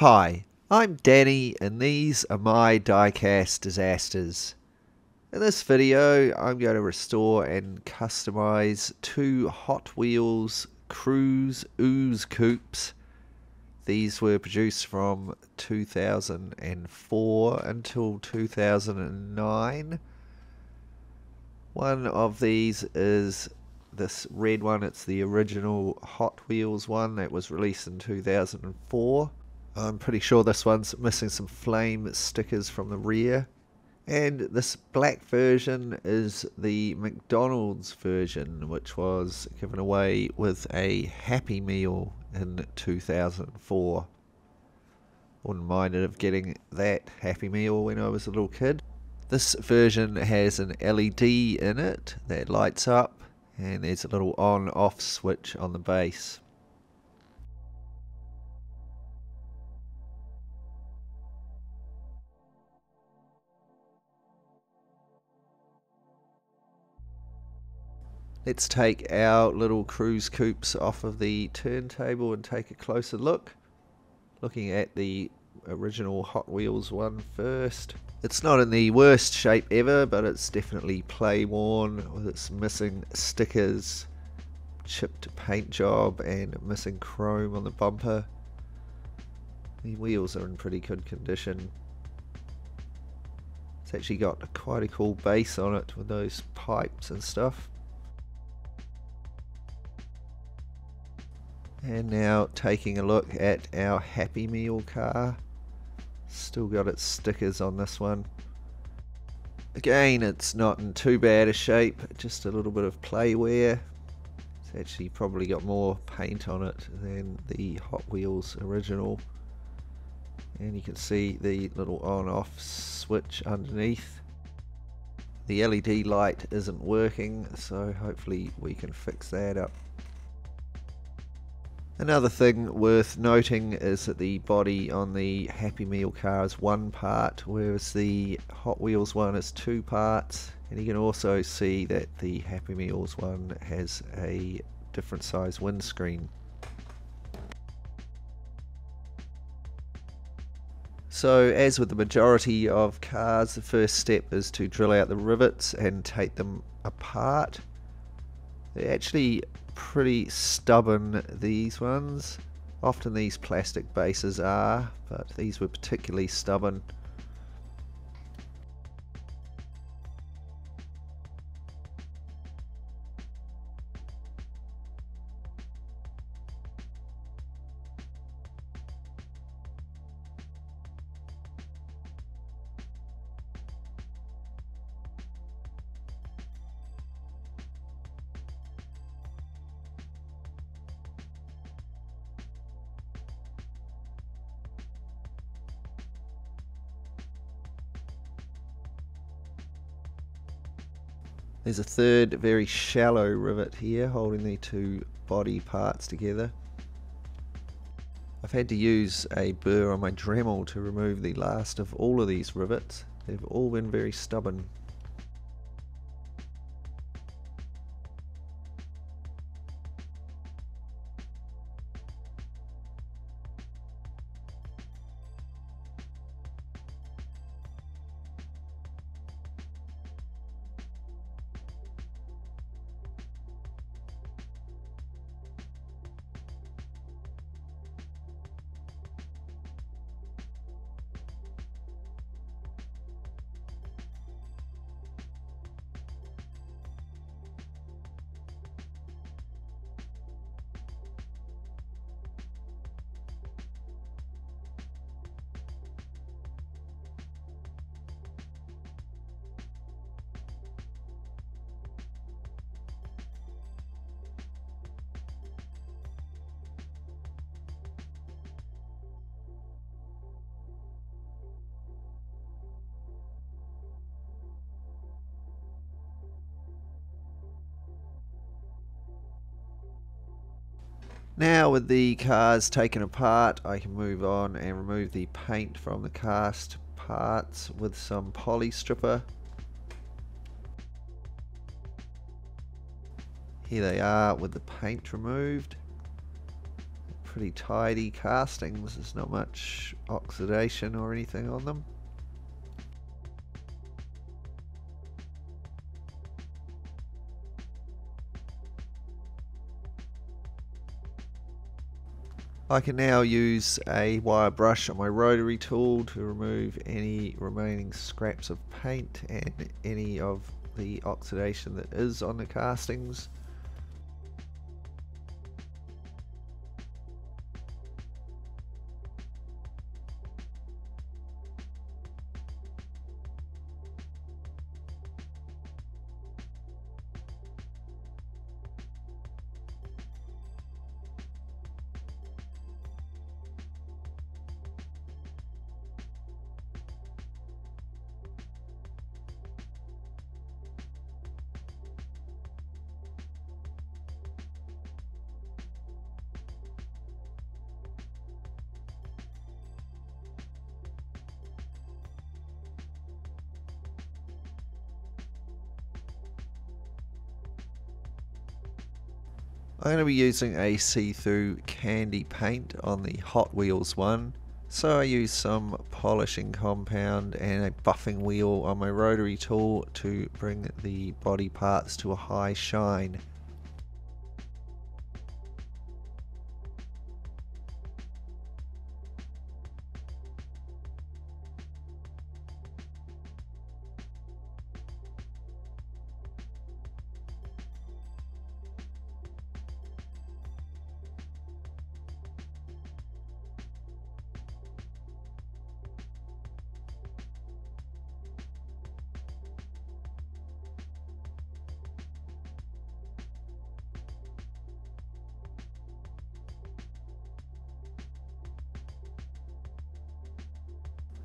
Hi, I'm Danny and these are my diecast disasters. In this video I'm going to restore and customize two Hot Wheels Crooze Ooz Coupes. These were produced from 2004 until 2009. One of these is this red one, it's the original Hot Wheels one that was released in 2004. I'm pretty sure this one's missing some flame stickers from the rear. And this black version is the McDonald's version, which was given away with a Happy Meal in 2004. Wouldn't mind of getting that Happy Meal when I was a little kid. This version has an LED in it that lights up, and there's a little on off switch on the base. Let's take our little Crooze coupes off of the turntable and take a closer look. Looking at the original Hot Wheels one first. It's not in the worst shape ever, but it's definitely play worn with its missing stickers, chipped paint job, and missing chrome on the bumper. The wheels are in pretty good condition. It's actually got quite a cool base on it with those pipes and stuff. And now taking a look at our Happy Meal car. Still got its stickers on this one. Again, it's not in too bad a shape, just a little bit of play wear. It's actually probably got more paint on it than the Hot Wheels original. And you can see the little on-off switch underneath. The LED light isn't working, so hopefully we can fix that up. Another thing worth noting is that the body on the Happy Meal car is one part, whereas the Hot Wheels one is two parts. And you can also see that the Happy Meals one has a different size windscreen. So as with the majority of cars, the first step is to drill out the rivets and take them apart. They actually pretty stubborn, these ones. Often these plastic bases are, but these were particularly stubborn. There's a third very shallow rivet here holding the two body parts together. I've had to use a burr on my Dremel to remove the last of all of these rivets. They've all been very stubborn. Now with the cars taken apart I can move on and remove the paint from the cast parts with some poly stripper. Here they are with the paint removed. pretty tidy castings. There's not much oxidation or anything on them. I can now use a wire brush on my rotary tool to remove any remaining scraps of paint and any of the oxidation that is on the castings. I'm going to be using a see-through candy paint on the Hot Wheels one. So I use some polishing compound and a buffing wheel on my rotary tool to bring the body parts to a high shine.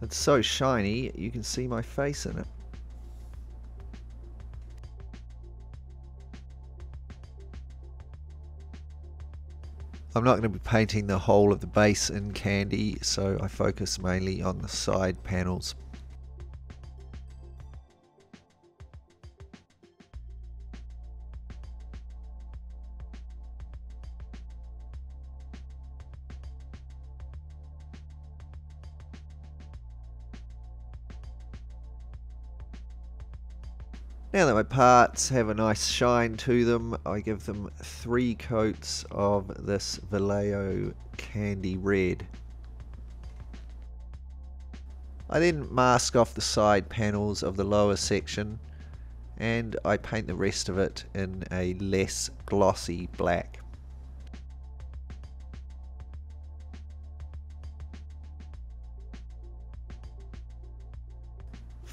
It's so shiny, you can see my face in it. I'm not going to be painting the whole of the base in candy, so I focus mainly on the side panels. Parts have a nice shine to them, I give them three coats of this Vallejo Candy Red. I then mask off the side panels of the lower section and I paint the rest of it in a less glossy black.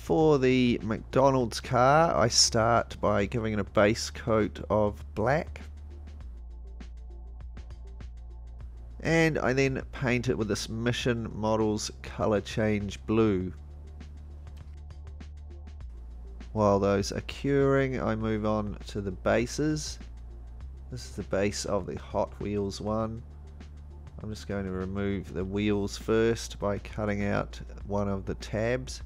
For the McDonald's car, I start by giving it a base coat of black. And I then paint it with this Mission Models Color Change Blue. While those are curing, I move on to the bases. This is the base of the Hot Wheels one. I'm just going to remove the wheels first by cutting out one of the tabs.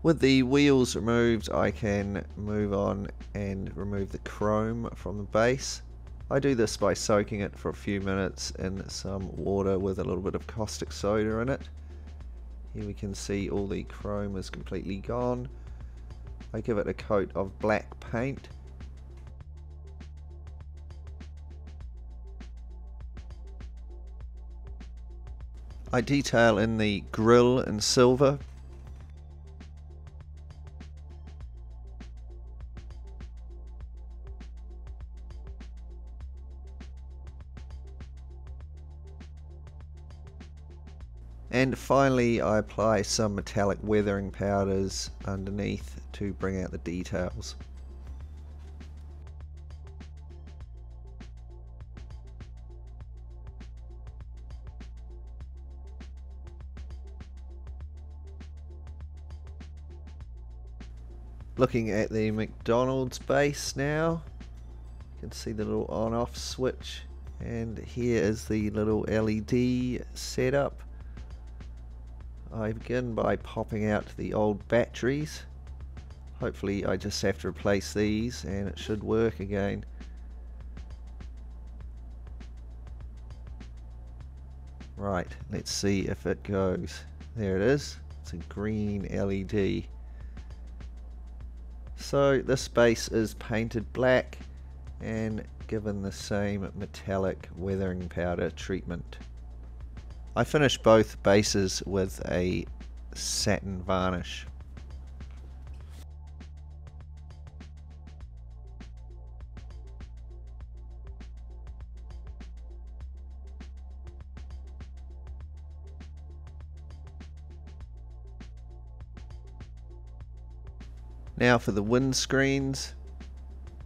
With the wheels removed I can move on and remove the chrome from the base. I do this by soaking it for a few minutes in some water with a little bit of caustic soda in it. Here we can see all the chrome is completely gone. I give it a coat of black paint. I detail in the grill in silver And finally I apply some metallic weathering powders underneath to bring out the details. Looking at the McDonald's base now, you can see the little on off switch and here is the little LED setup I begin by popping out the old batteries. Hopefully I just have to replace these and it should work again. Right, let's see if it goes. There it is. It's a green LED. So this base is painted black and given the same metallic weathering powder treatment. I finished both bases with a satin varnish. Now for the windscreens.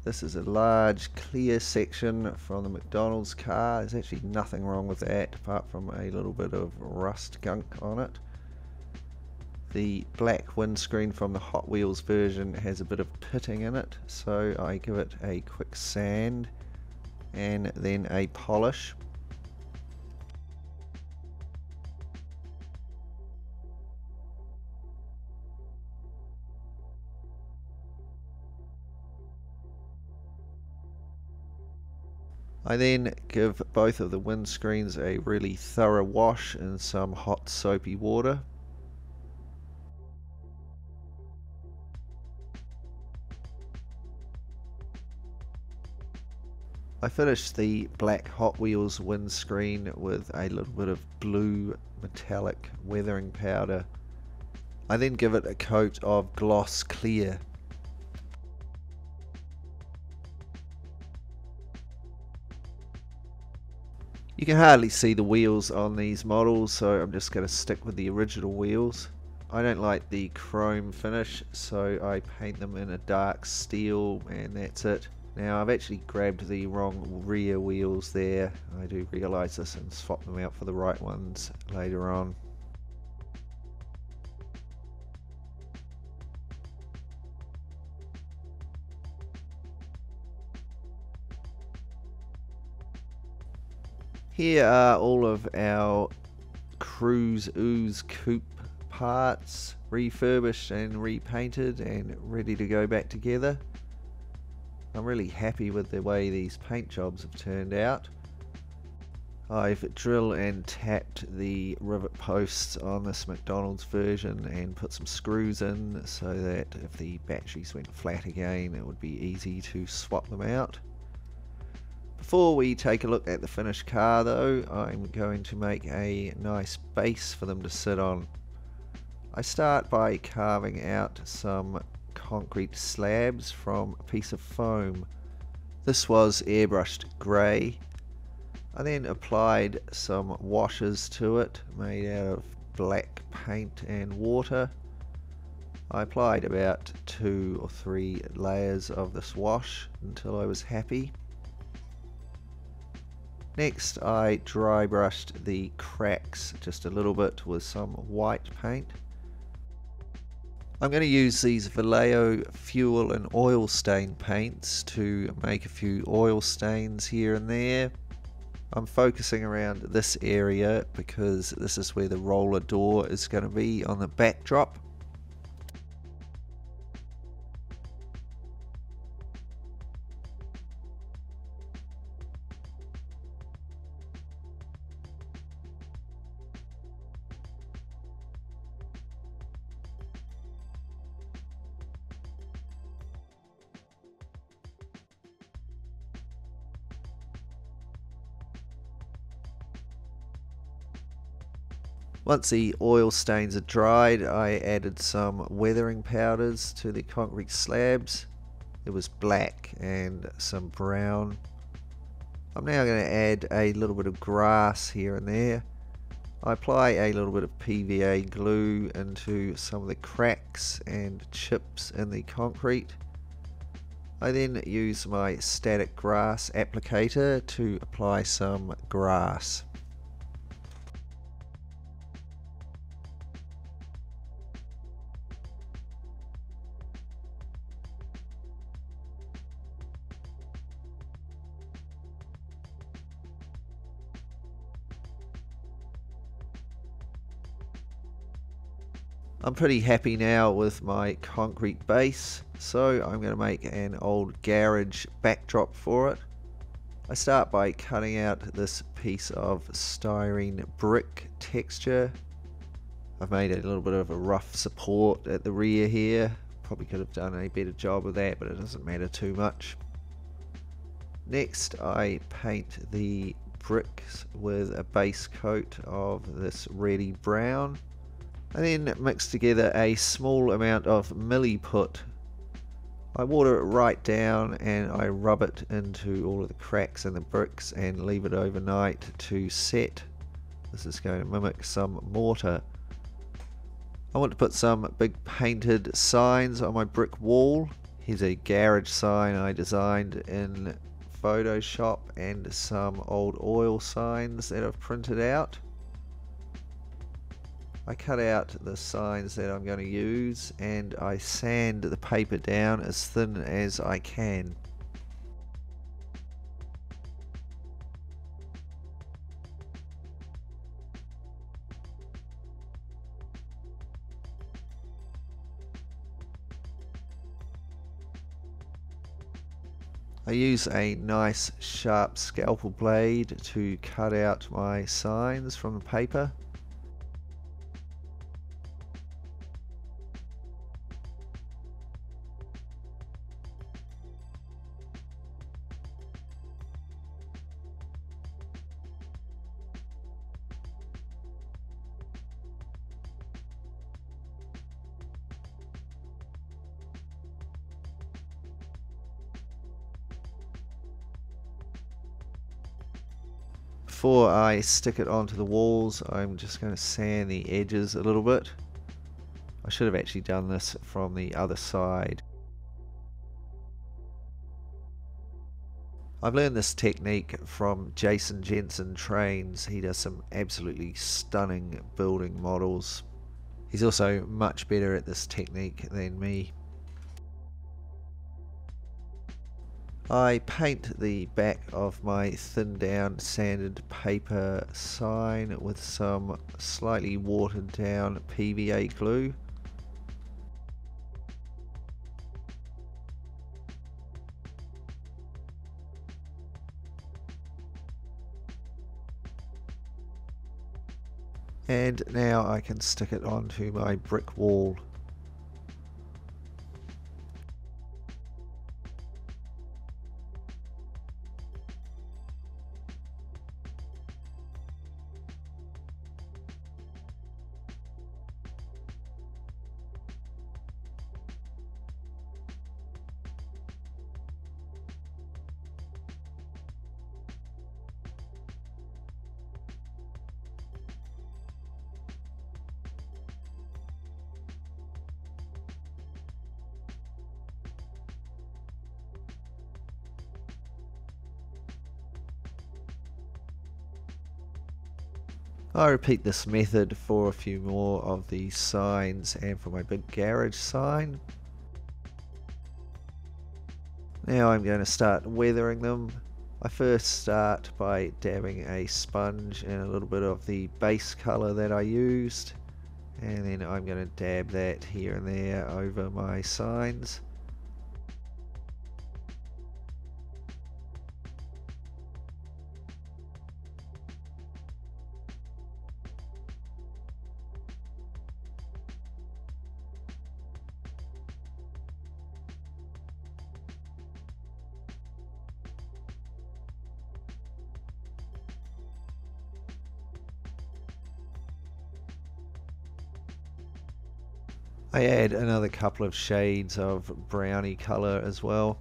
This is a large clear section from the McDonald's car. There's actually nothing wrong with that apart from a little bit of rust gunk on it. The black windscreen from the Hot Wheels version has a bit of pitting in it so I give it a quick sand and then a polish I then give both of the windscreens a really thorough wash in some hot soapy water. I finished the black Hot Wheels windscreen with a little bit of blue metallic weathering powder. I then give it a coat of gloss clear You can hardly see the wheels on these models, so I'm just going to stick with the original wheels. I don't like the chrome finish, so I paint them in a dark steel, and that's it. Now I've actually grabbed the wrong rear wheels there. I do realise this and swap them out for the right ones later on. Here are all of our Crooze Ooz Coupe parts refurbished and repainted and ready to go back together. I'm really happy with the way these paint jobs have turned out. I've drilled and tapped the rivet posts on this McDonald's version and put some screws in so that if the batteries went flat again it would be easy to swap them out. Before we take a look at the finished car though, I'm going to make a nice base for them to sit on. I start by carving out some concrete slabs from a piece of foam. This was airbrushed grey. I then applied some washes to it made out of black paint and water. I applied about two or three layers of this wash until I was happy. Next I dry brushed the cracks just a little bit with some white paint. I'm going to use these Vallejo fuel and oil stain paints to make a few oil stains here and there. I'm focusing around this area because this is where the roller door is going to be on the backdrop. Once the oil stains are dried, I added some weathering powders to the concrete slabs. It was black and some brown. I'm now going to add a little bit of grass here and there. I apply a little bit of PVA glue into some of the cracks and chips in the concrete. I then use my static grass applicator to apply some grass. I'm pretty happy now with my concrete base, so I'm going to make an old garage backdrop for it. I start by cutting out this piece of styrene brick texture. I've made a little bit of a rough support at the rear here. Probably could have done a better job of that, but it doesn't matter too much. Next, I paint the bricks with a base coat of this reddy brown. I then mix together a small amount of milliput. I water it right down and I rub it into all of the cracks in the bricks and leave it overnight to set. This is going to mimic some mortar. I want to put some big painted signs on my brick wall. Here's a garage sign I designed in Photoshop and some old oil signs that I've printed out. I cut out the signs that I'm going to use and I sand the paper down as thin as I can. I use a nice sharp scalpel blade to cut out my signs from the paper. Before I stick it onto the walls, I'm just going to sand the edges a little bit. I should have actually done this from the other side. I've learned this technique from Jason Jensen Trains. He does some absolutely stunning building models. He's also much better at this technique than me. I paint the back of my thin down sanded paper sign with some slightly watered down PVA glue. And now I can stick it onto my brick wall. I repeat this method for a few more of the signs and for my big garage sign. Now I'm going to start weathering them. I first start by dabbing a sponge and a little bit of the base colour that I used and then I'm going to dab that here and there over my signs. I add another couple of shades of browny colour as well.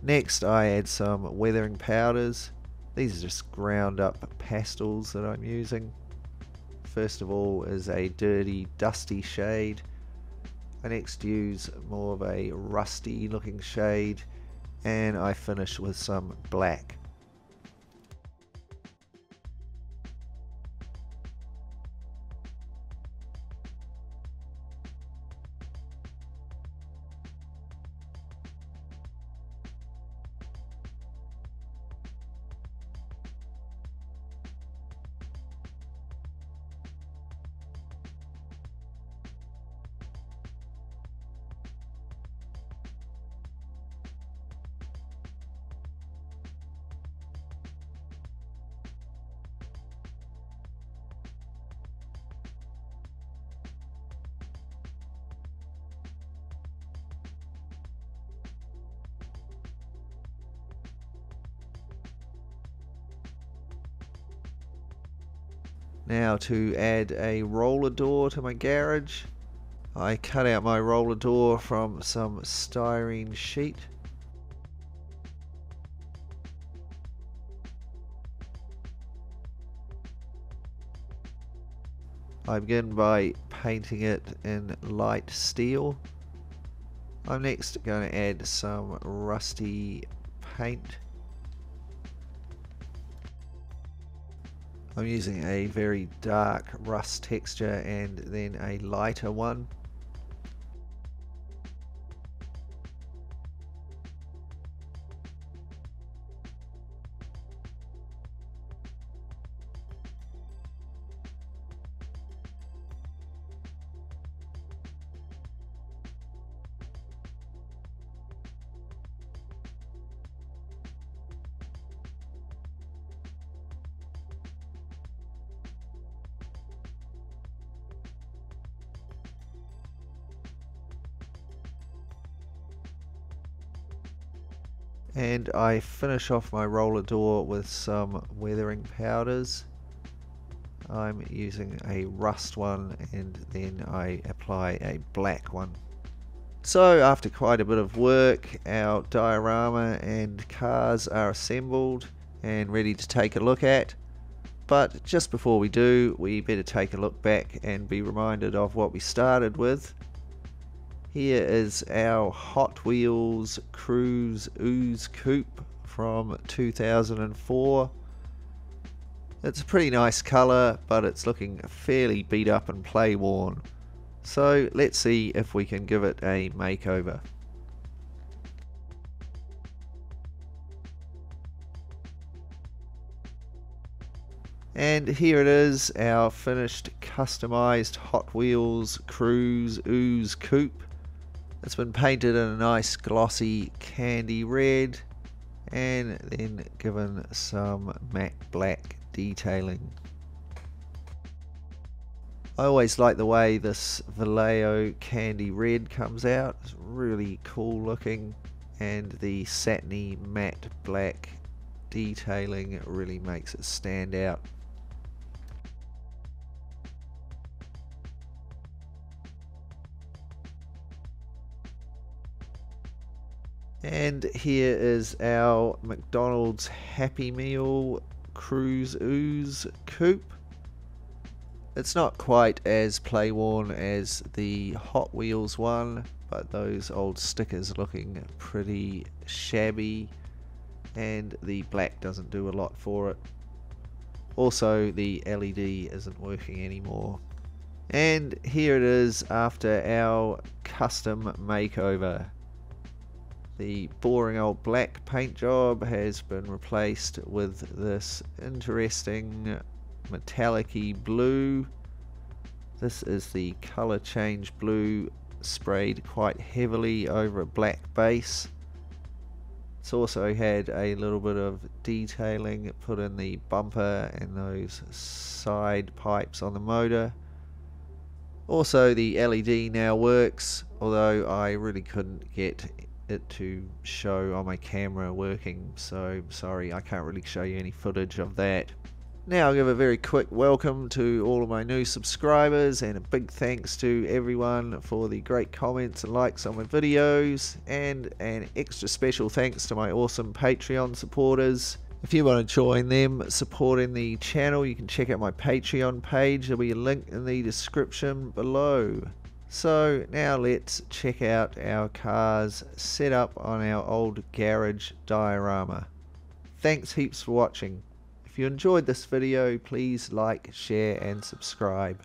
Next I add some weathering powders. These are just ground up pastels that I'm using. First of all is a dirty dusty shade I next use more of a rusty looking shade and I finish with some black. Now to add a roller door to my garage, I cut out my roller door from some styrene sheet. I begin by painting it in light steel. I'm next going to add some rusty paint. I'm using a very dark rust texture and then a lighter one. I finish off my roller door with some weathering powders. I'm using a rust one and then I apply a black one. So after quite a bit of work our diorama and cars are assembled and ready to take a look at. But just before we do we better take a look back and be reminded of what we started with here is our Hot Wheels Crooze Ooz Coupe from 2004. It's a pretty nice colour, but it's looking fairly beat up and play worn. So let's see if we can give it a makeover. And here it is, our finished customized Hot Wheels Crooze Ooz Coupe. It's been painted in a nice glossy candy red and then given some matte black detailing. I always like the way this Vallejo candy red comes out. It's really cool looking and the satiny matte black detailing really makes it stand out. And here is our McDonald's Happy Meal Crooze Ooz Coupe. It's not quite as play worn as the Hot Wheels one, but those old stickers looking pretty shabby and the black doesn't do a lot for it. Also the LED isn't working anymore. And here it is after our custom makeover. The boring old black paint job has been replaced with this interesting metallic blue. This is the color change blue sprayed quite heavily over a black base. It's also had a little bit of detailing put in the bumper and those side pipes on the motor. Also the LED now works, although I really couldn't get it to show on my camera working so sorry I can't really show you any footage of that. Now I'll give a very quick welcome to all of my new subscribers and a big thanks to everyone for the great comments and likes on my videos and an extra special thanks to my awesome Patreon supporters. If you want to join them supporting the channel you can check out my Patreon page. There'll be a link in the description below so now let's check out our cars set up on our old garage diorama. Thanks heaps for watching. If you enjoyed this video, please like, share and subscribe.